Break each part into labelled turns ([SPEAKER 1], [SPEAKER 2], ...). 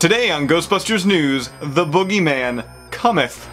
[SPEAKER 1] Today on Ghostbusters News, the Boogeyman cometh.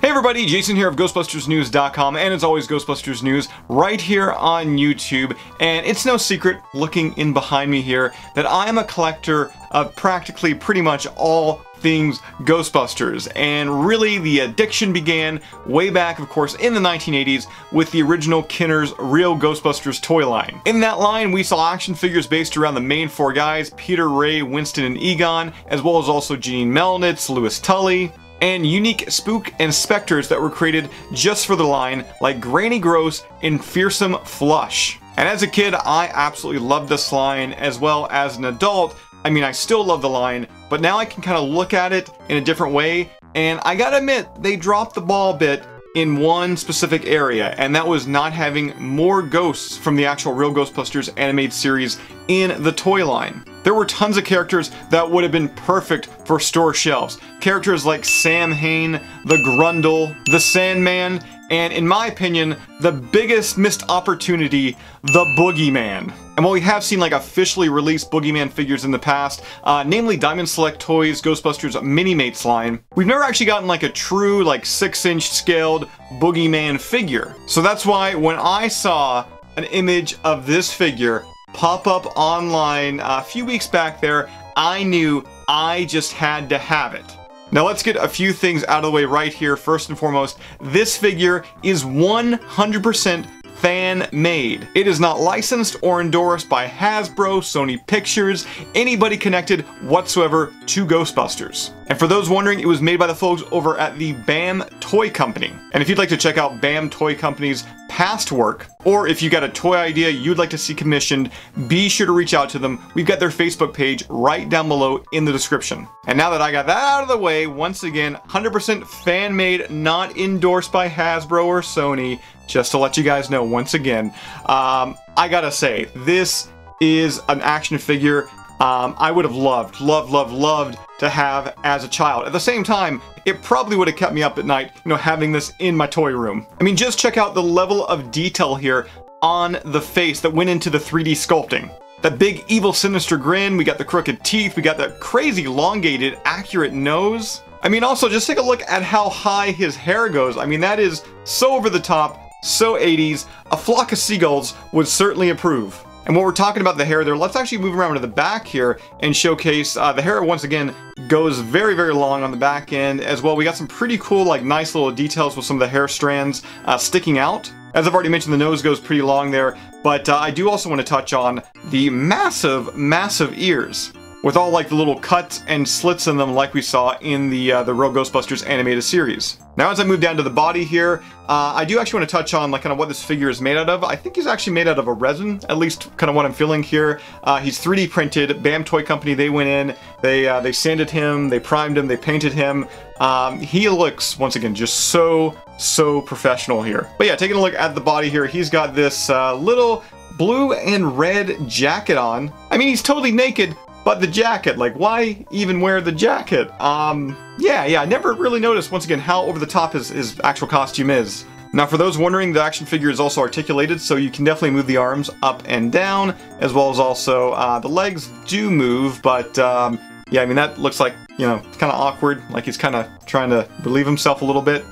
[SPEAKER 1] Hey everybody, Jason here of GhostbustersNews.com, and as always, Ghostbusters News right here on YouTube. And it's no secret, looking in behind me here, that I am a collector of practically pretty much all things Ghostbusters. And really, the addiction began way back, of course, in the 1980s with the original Kenner's Real Ghostbusters toy line. In that line, we saw action figures based around the main four guys, Peter, Ray, Winston, and Egon, as well as also Janine Melnitz, Louis Tully, and unique spook and specters that were created just for the line, like Granny Gross and Fearsome Flush. And as a kid, I absolutely loved this line, as well as an adult, I mean, I still love the line, but now I can kind of look at it in a different way, and I gotta admit, they dropped the ball a bit in one specific area, and that was not having more ghosts from the actual Real Ghostbusters animated series in the toy line. There were tons of characters that would have been perfect for store shelves. Characters like Samhain, the Grundle, the Sandman, and in my opinion, the biggest missed opportunity, the Boogeyman. And while we have seen like officially released Boogeyman figures in the past, uh, namely Diamond Select Toys Ghostbusters Mini-Mates line, we've never actually gotten like a true like 6-inch scaled Boogeyman figure. So that's why when I saw an image of this figure pop up online a few weeks back there, I knew I just had to have it. Now let's get a few things out of the way right here. First and foremost, this figure is 100% fan made. It is not licensed or endorsed by Hasbro, Sony Pictures, anybody connected whatsoever to Ghostbusters. And for those wondering, it was made by the folks over at the BAMM Toy Company. And if you'd like to check out BAMM Toy Company's past work, or if you got a toy idea you'd like to see commissioned, be sure to reach out to them. We've got their Facebook page right down below in the description. And now that I got that out of the way, once again, 100% fan made, not endorsed by Hasbro or Sony, just to let you guys know once again, um, I gotta say, this is an action figure um, I would have loved, loved, loved, loved to have as a child. At the same time, it probably would have kept me up at night, you know, having this in my toy room. I mean, just check out the level of detail here on the face that went into the 3D sculpting. That big, evil, sinister grin, we got the crooked teeth, we got that crazy, elongated, accurate nose. I mean, also, just take a look at how high his hair goes. I mean, that is so over the top, so 80s, a flock of seagulls would certainly approve. And while we're talking about the hair there, let's actually move around to the back here and showcase uh, the hair once again goes very, very long on the back end as well. We got some pretty cool, like nice little details with some of the hair strands uh, sticking out. As I've already mentioned, the nose goes pretty long there, but uh, I do also want to touch on the massive, massive ears with all like the little cuts and slits in them like we saw in the uh, the Real Ghostbusters animated series. Now as I move down to the body here, uh, I do actually want to touch on like kind of what this figure is made out of. I think he's actually made out of a resin, at least kind of what I'm feeling here. Uh, he's 3D printed. BAMM Toy Company, they went in, they uh, they sanded him, they primed him, they painted him. Um, he looks, once again, just so, so professional here. But yeah, taking a look at the body here, he's got this uh, little blue and red jacket on. I mean, he's totally naked, but the jacket, like why even wear the jacket? Um, yeah, yeah, I never really noticed once again how over the top his, his actual costume is. Now for those wondering, the action figure is also articulated, so you can definitely move the arms up and down, as well as also uh, the legs do move, but um, yeah, I mean that looks like, you know, kind of awkward, like he's kind of trying to relieve himself a little bit.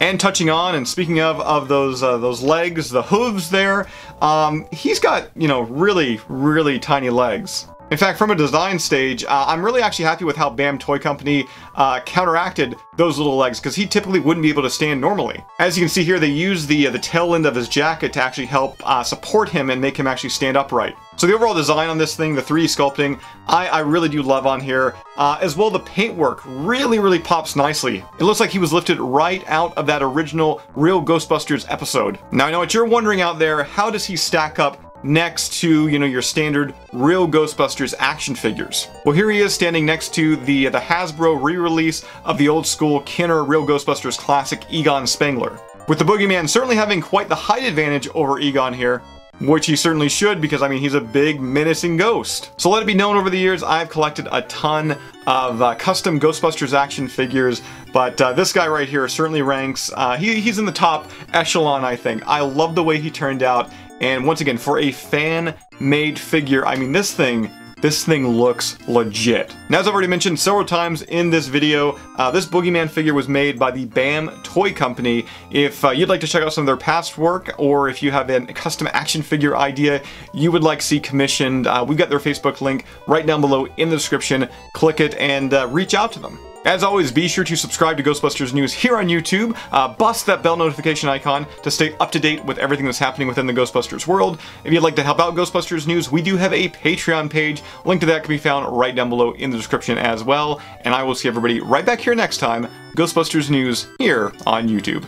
[SPEAKER 1] And touching on and speaking of of those uh, those legs, the hooves there, um, he's got you know really really tiny legs. In fact, from a design stage, uh, I'm really actually happy with how BAMM Toy Company uh, counteracted those little legs, because he typically wouldn't be able to stand normally. As you can see here, they use the, uh, the tail end of his jacket to actually help uh, support him and make him actually stand upright. So the overall design on this thing, the 3D sculpting, I, I really do love on here. Uh, as well, the paintwork really, really pops nicely. It looks like he was lifted right out of that original Real Ghostbusters episode. Now I know what you're wondering out there, how does he stack up next to, you know, your standard real Ghostbusters action figures. Well, here he is standing next to the, the Hasbro re-release of the old school Kenner Real Ghostbusters classic Egon Spengler. With the Boogeyman certainly having quite the height advantage over Egon here, which he certainly should because I mean he's a big menacing ghost. So let it be known over the years I've collected a ton of uh, custom Ghostbusters action figures, but uh, this guy right here certainly ranks, uh, he, he's in the top echelon I think. I love the way he turned out And once again, for a fan-made figure, I mean, this thing this thing looks legit. Now, as I've already mentioned several times in this video, uh, this Boogeyman figure was made by the BAMM Toy Company. If uh, you'd like to check out some of their past work, or if you have a custom action figure idea you would like to see commissioned, uh, we've got their Facebook link right down below in the description. Click it and uh, reach out to them. As always, be sure to subscribe to Ghostbusters News here on YouTube. Uh, bust that bell notification icon to stay up to date with everything that's happening within the Ghostbusters world. If you'd like to help out Ghostbusters News, we do have a Patreon page. Link to that can be found right down below in the description as well. And I will see everybody right back here next time. Ghostbusters News here on YouTube.